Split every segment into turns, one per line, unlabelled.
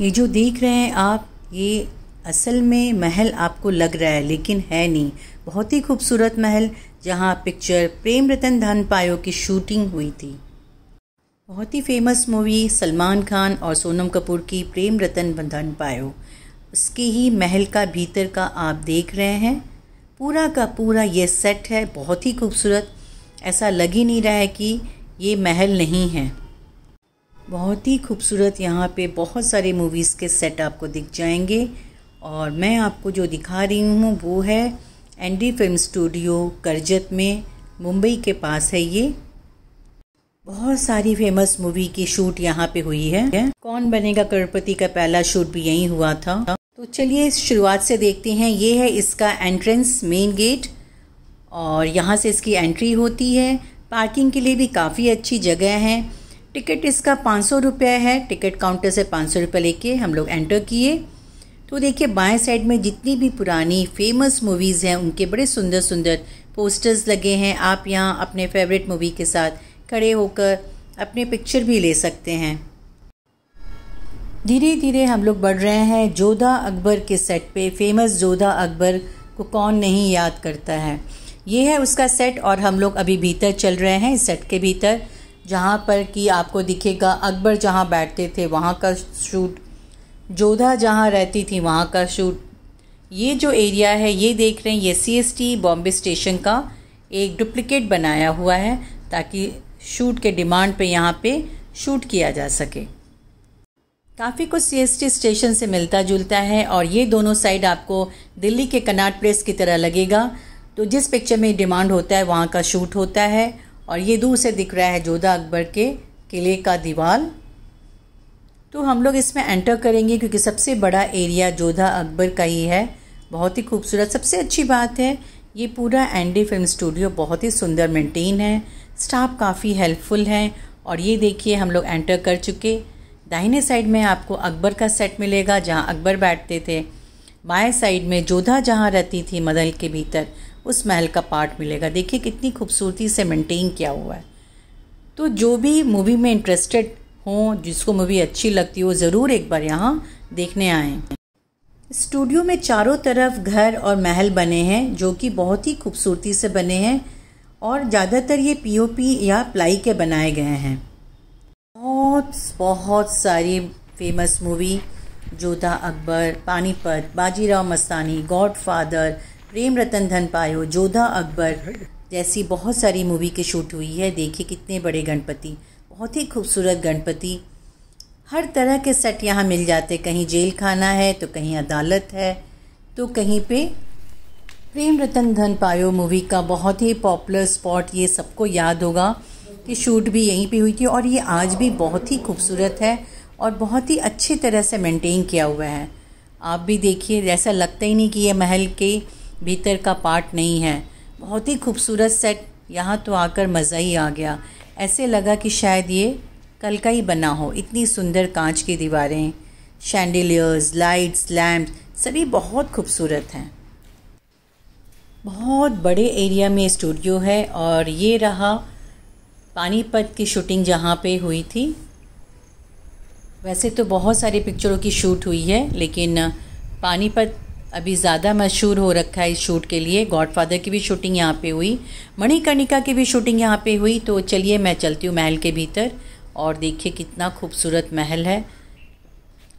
ये जो देख रहे हैं आप, ये असल में महल आपको लग रहा है, लेकिन है नहीं। बहुत ही खूबसूरत महल, जहाँ पिक्चर प्रेम रतन धन पायो की शूटिंग हुई थी। बहुत ही फ़ेमस मूवी सलमान खान और सोनम कपूर की प्रेम रतन धन पायो उसके ही महल का भीतर का आप देख रहे हैं। पूरा का पूरा ये सेट है, बहुत ही खूबसूरत। ऐसा लग ही नहीं रहा है कि ये महल नहीं है। बहुत ही खूबसूरत यहाँ पे बहुत सारे मूवीज़ के सेट आपको दिख जाएँगे। और मैं आपको जो दिखा रही हूँ, वो है एनडी फ़िल्म स्टूडियो करजत में, मुंबई के पास है ये। बहुत सारी फ़ेमस मूवी की शूट यहाँ पे हुई है। कौन बनेगा करोड़पति का पहला शूट भी यहीं हुआ था। तो चलिए शुरुआत से देखते हैं। ये है इसका एंट्रेंस मेन गेट और यहाँ से इसकी एंट्री होती है। पार्किंग के लिए भी काफ़ी अच्छी जगह है। टिकट इसका पाँच सौ रुपये है। टिकट काउंटर से पाँच सौ रुपये लेके हम लोग एंटर किए। तो देखिए, बाएँ साइड में जितनी भी पुरानी फ़ेमस मूवीज़ हैं, उनके बड़े सुंदर सुंदर पोस्टर्स लगे हैं। आप यहाँ अपने फेवरेट मूवी के साथ खड़े होकर अपने पिक्चर भी ले सकते हैं। धीरे धीरे हम लोग बढ़ रहे हैं। जोधा अकबर के सेट पे फ़ेमस जोधा अकबर को कौन नहीं याद करता है। ये है उसका सेट और हम लोग अभी भीतर चल रहे हैं। इस सेट के भीतर जहाँ पर कि आपको दिखेगा, अकबर जहाँ बैठते थे, वहाँ का शूट जोधा जहाँ रहती थी, वहाँ का शूट ये जो एरिया है, ये देख रहे हैं, ये C S T Bombay station का एक डुप्लीकेट बनाया हुआ है, ताकि शूट के डिमांड पे यहाँ पे शूट किया जा सके। काफ़ी कुछ सी एस टी स्टेशन से मिलता जुलता है, और ये दोनों साइड आपको दिल्ली के कनाट प्लेस की तरह लगेगा। तो जिस पिक्चर में डिमांड होता है, वहाँ का शूट होता है। और ये दूर से दिख रहा है जोधा अकबर के किले का दीवार। तो हम लोग इसमें एंटर करेंगे क्योंकि सबसे बड़ा एरिया जोधा अकबर का ही है। बहुत ही खूबसूरत, सबसे अच्छी बात है, ये पूरा एनडी फ़िल्म स्टूडियो बहुत ही सुंदर मेंटेन है। स्टाफ काफ़ी हेल्पफुल है और ये देखिए हम लोग एंटर कर चुके। दाहिने साइड में आपको अकबर का सेट मिलेगा जहाँ अकबर बैठते थे। बाएँ साइड में जोधा जहाँ रहती थी मदल के भीतर। उस महल का पार्ट मिलेगा। देखिए कितनी खूबसूरती से मेंटेन किया हुआ है। तो जो भी मूवी में इंटरेस्टेड हों, जिसको मूवी अच्छी लगती हो, ज़रूर एक बार यहाँ देखने आएँ। स्टूडियो में चारों तरफ़ घर और महल बने हैं, जो कि बहुत ही खूबसूरती से बने हैं और ज़्यादातर ये पीओपी या प्लाई के बनाए गए हैं। बहुत बहुत सारी famous movie Jodha Akbar, Panipat, Bajirao Mastani godfather Prem Ratan Dhan Payo Jodha Akbar जैसी बहुत सारी मूवी की शूट हुई है। देखिए कितने बड़े गणपति बहुत ही खूबसूरत गणपति। हर तरह के सेट यहाँ मिल जाते कहीं जेल खाना है तो कहीं अदालत है तो कहीं पे प्रेम रतन धन पायो मूवी का बहुत ही पॉपुलर स्पॉट ये सबको याद होगा कि शूट भी यहीं पे हुई थी और ये आज भी बहुत ही खूबसूरत है और बहुत ही अच्छी तरह से मेंटेन किया हुआ है। आप भी देखिए ऐसा लगता ही नहीं कि ये महल के भीतर का पार्ट नहीं है। बहुत ही खूबसूरत सेट यहाँ तो आकर मज़ा ही आ गया। ऐसे लगा कि शायद ये कल का ही बना हो। इतनी सुंदर कांच की दीवारें शैंडिलियर्स लाइट्स लैम्प सभी बहुत खूबसूरत हैं। बहुत बड़े एरिया में स्टूडियो है और ये रहा पानीपत की शूटिंग जहाँ पे हुई थी। वैसे तो बहुत सारी पिक्चरों की शूट हुई है, लेकिन पानीपत अभी ज़्यादा मशहूर हो रखा है इस शूट के लिए। गॉडफादर की भी शूटिंग यहाँ पे हुई। मणिकर्णिका की भी शूटिंग यहाँ पे हुई। तो चलिए मैं चलती हूँ महल के भीतर। और देखिए कितना खूबसूरत महल है।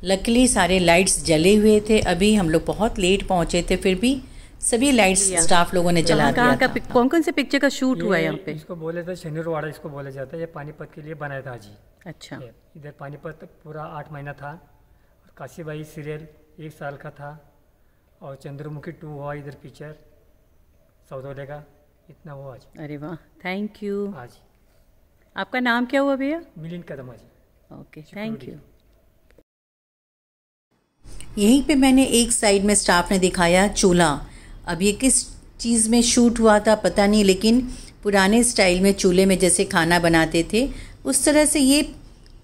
लकली सारे लाइट्स जले हुए थे। अभी हम लोग बहुत लेट पहुँचे थे फिर भी सभी लाइट्स स्टाफ लोगों ने जला दिया
का कौन कौन से पिक्चर का शूट हुआ है यहाँ पे?
इसको बोले थे शनिवाड़ा इसको बोला जाता है। ये पानीपत के लिए बनाया था जी।
अच्छा।
इधर पानीपत पूरा आठ महीना था। और काशीबाई सीरियल एक साल का था। और चंद्रमुखी टू हुआ इधर पिक्चर सौदोले का इतना हुआ आज।
अरे वाह थैंक यू
आज।
आपका नाम क्या हुआ भैया?
मिलिंद कदम आज।
ओके थैंक यू
यहीं पे मैंने एक साइड में स्टाफ ने दिखाया चूल्हा। अब ये किस चीज़ में शूट हुआ था पता नहीं लेकिन पुराने स्टाइल में चूल्हे में जैसे खाना बनाते थे उस तरह से ये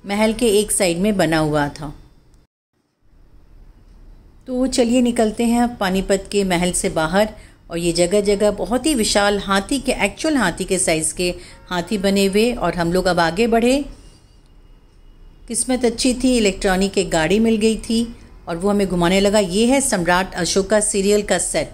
महल के एक साइड में बना हुआ था। तो चलिए निकलते हैं पानीपत के महल से बाहर और ये जगह जगह बहुत ही विशाल हाथी के एक्चुअल हाथी के साइज़ के हाथी बने हुए और हम लोग अब आगे बढ़े। किस्मत अच्छी थी इलेक्ट्रॉनिक एक गाड़ी मिल गई थी और वो हमें घुमाने लगा। ये है सम्राट अशोका सीरियल का सेट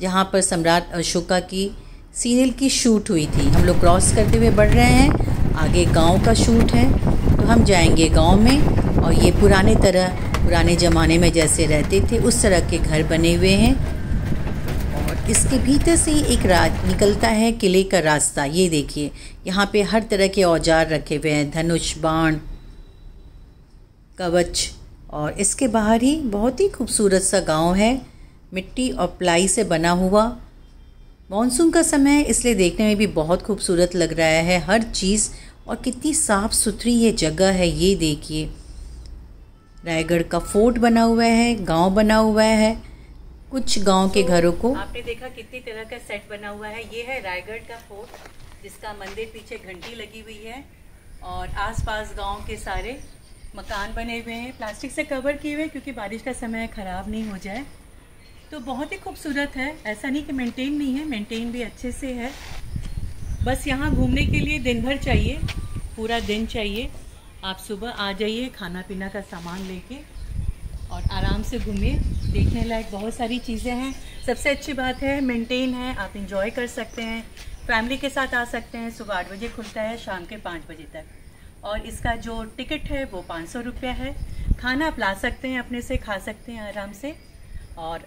जहाँ पर सम्राट अशोका की सीरियल की शूट हुई थी। हम लोग क्रॉस करते हुए बढ़ रहे हैं। आगे गाँव का शूट है। तो हम जाएँगे गाँव में। और ये पुराने तरह, पुराने ज़माने में जैसे रहते थे, उस तरह के घर बने हुए हैं। और इसके भीतर से ही एक राज निकलता है, किले का रास्ता। ये देखिए, यहाँ पे हर तरह के औज़ार रखे हुए हैं, धनुष, बाण, कवच, और इसके बाहर ही बहुत ही खूबसूरत सा गाँव है। मिट्टी और प्लाई से बना हुआ। मानसून का समय है, इसलिए देखने में भी बहुत खूबसूरत लग रहा है, हर चीज़। और कितनी साफ़ सुथरी ये जगह है, ये देखिए। रायगढ़ का फोर्ट बना हुआ है गाँव बना हुआ है। कुछ गाँव के घरों को
आपने देखा कितनी तरह का सेट बना हुआ है। ये है रायगढ़ का फोर्ट जिसका मंदिर पीछे घंटी लगी हुई है और आसपास गाँव के सारे मकान बने हुए हैं। प्लास्टिक से कवर किए हुए क्योंकि बारिश का समय ख़राब नहीं हो जाए। तो बहुत ही खूबसूरत है। ऐसा नहीं कि मेंटेन नहीं है मेंटेन भी अच्छे से है। बस यहाँ घूमने के लिए दिन भर चाहिए पूरा दिन चाहिए। आप सुबह आ जाइए खाना पीना का सामान लेके और आराम से घूमिए, देखने लायक बहुत सारी चीज़ें हैं। सबसे अच्छी बात है मेंटेन है, आप इंजॉय कर सकते हैं। फैमिली के साथ आ सकते हैं, सुबह आठ बजे खुलता है, शाम के पाँच बजे तक। और इसका जो टिकट है, वो पाँच सौ रुपया है। खाना आप ला सकते हैं, अपने से खा सकते हैं आराम से। और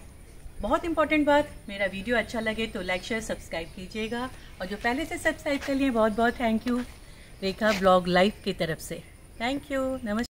बहुत इंपॉर्टेंट बात, मेरा वीडियो अच्छा लगे तो लाइक शेयर सब्सक्राइब कीजिएगा। और जो पहले से सब्सक्राइब कर लिए बहुत बहुत thank you Rekha blog live की तरफ़ से। थैंक यू नमस्कार